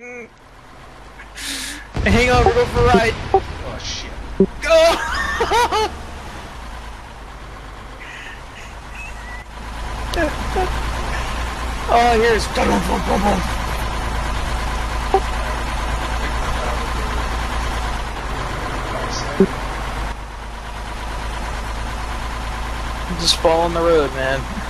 Hang on over go for a ride. Oh shit. Go! oh, here's. Just fall on the road, man.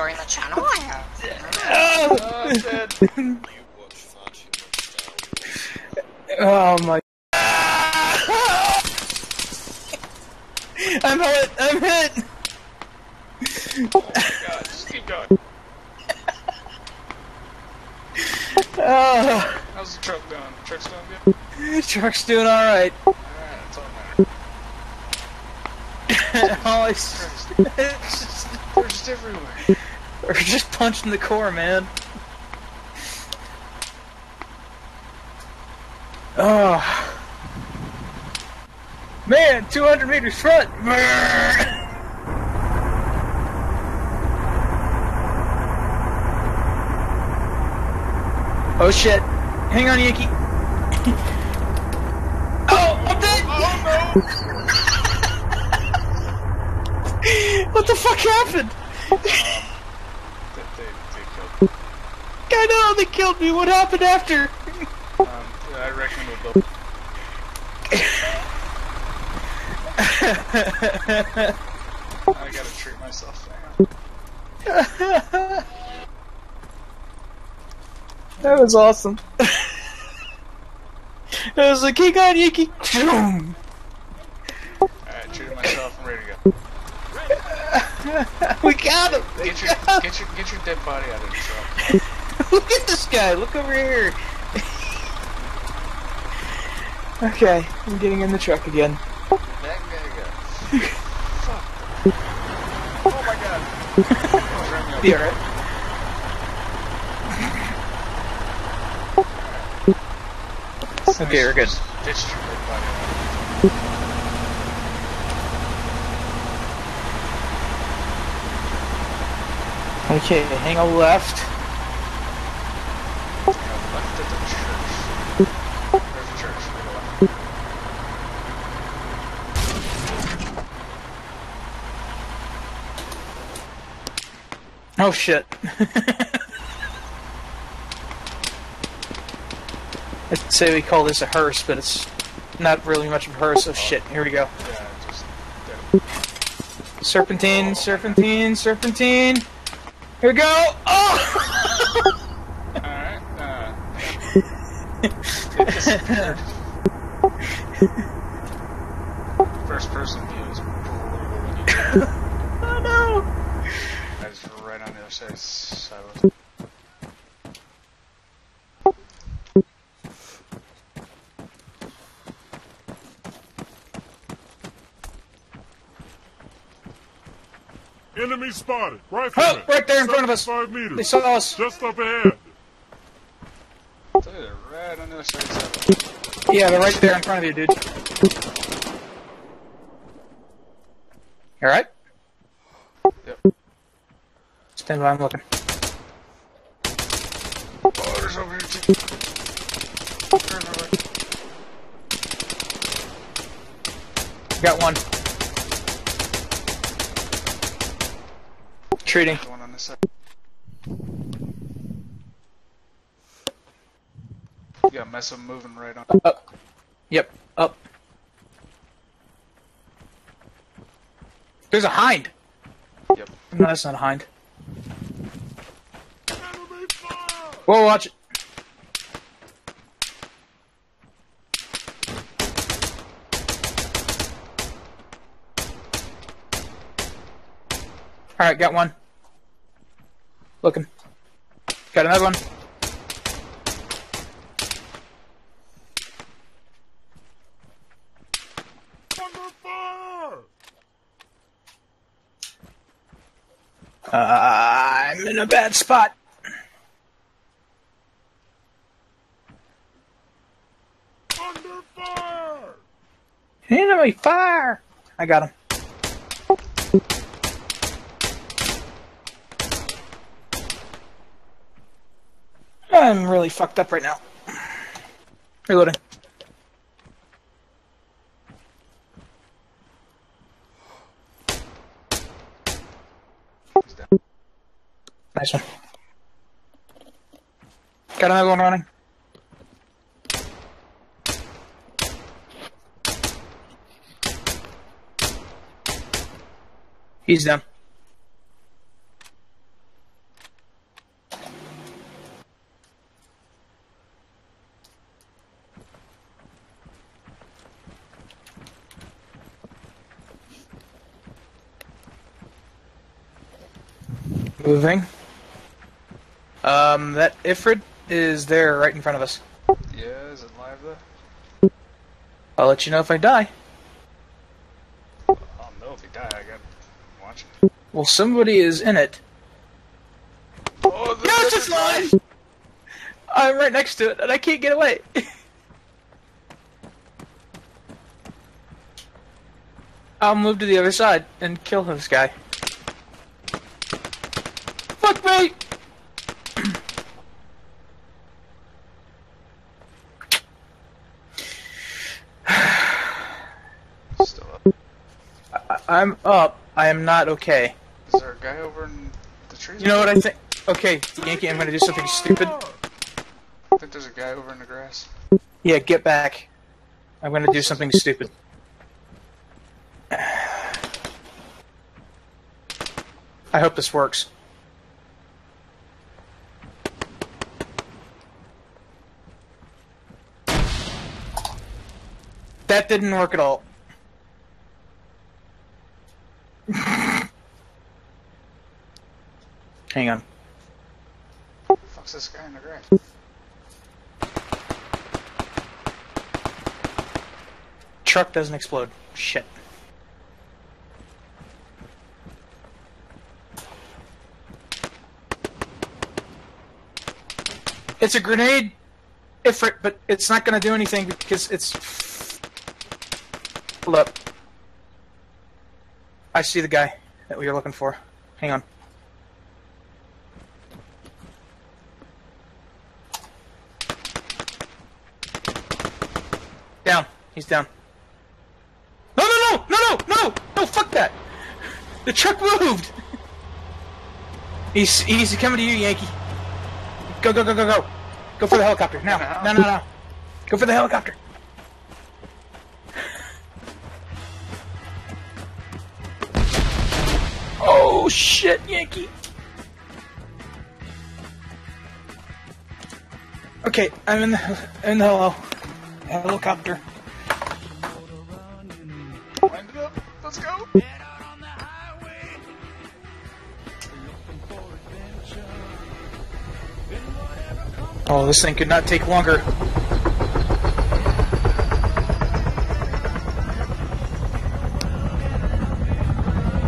Join the channel. I have. Oh, I'm dead. my. I'm hit! I'm hit! Oh my god. Just keep going. Oh, How's the truck doing? Truck's doing good? truck's doing alright. Alright, that's all that matters. it's, it's just, They're just everywhere. we're just punching the core, man. Oh. Man, 200 meters front! Oh shit. Hang on, Yankee. oh, I'm dead! Oh, oh what the fuck happened? no! They, they, they killed. I know, they killed me. What happened after? Um, I reckon we'll go. I gotta treat myself. That was awesome. it was like, hang on. Boom. Alright, treated myself. I'm ready to go. we got him. Get your, get your, get your dead body out of the truck. Look at this guy. Look over here. okay, I'm getting in the truck again. That guy go. Fuck. Oh my god. Almost ran me over. Be alright. Okay, we're good. Ditch your dead body out. Okay, hang a left. Left at the church. There's a church. Oh shit. I'd say we call this a hearse, but it's not really much of a hearse, so shit. Here we go. Yeah, just. Serpentine, serpentine, serpentine. Here we go. Oh! Alright, uh. It disappeared. First person view is brutal when you do that. oh no! That is right on the other side of Silas. Enemy spotted. Rifleman. Oh, right there in front of us. 75 meters. They saw us. Just up ahead. On the other side Yeah, they're right there in front of you, dude. You alright? Yep. Stand by, I'm looking. Oh, there's over here too. Got one. Treating. One on this side. Them moving right on. Up. Yep, up. There's a hind. Yep. No, that's not a hind. Whoa, watch it. Alright, got one. Looking. Got another one. Under fire! Uh, I'm in a bad spot. Under fire! Enemy fire! I got him. I'm really fucked up right now. Reloading. Nice one. Got another one running. He's down. Moving. Um, that Ifrit is there right in front of us. Yeah, is it live though? I'll let you know if I die. I don't know if he died. I got watching. Well, somebody is in it. Oh, Yes, it's live! I'm right next to it, and I can't get away. I'll move to the other side and kill this guy. Fuck me! Still up. I- I'm up. I am not okay. Is there a guy over in the trees? You know what I think? Okay, Yankee, I'm gonna do something stupid. I think there's a guy over in the grass. Yeah, get back. I'm gonna do something stupid. I hope this works. That didn't work at all. Hang on. Fuck's this guy in the grass? Truck doesn't explode. Shit. It's a grenade, Ifrit, but it's not going to do anything because it's. Hold up. I see the guy that we were looking for. Hang on. Down. He's down. No, no, no, no, no, no, no, fuck that. The truck moved. He's he's coming to you, Yankee. Go, go, go, go, go. Go for the helicopter now. No, no, no. Go for the helicopter. Shit, Yankee. Okay, I'm in the in the helo. helicopter. Wind it up. Let's go. Oh, this thing could not take longer.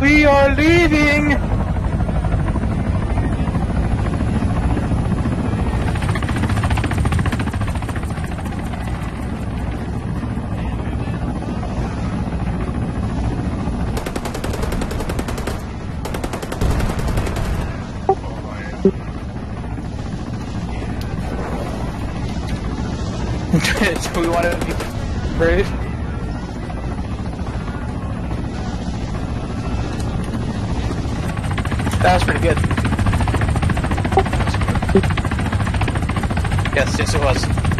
We are leaving! Do we want to be brave? That was pretty good. Yes, yes it was.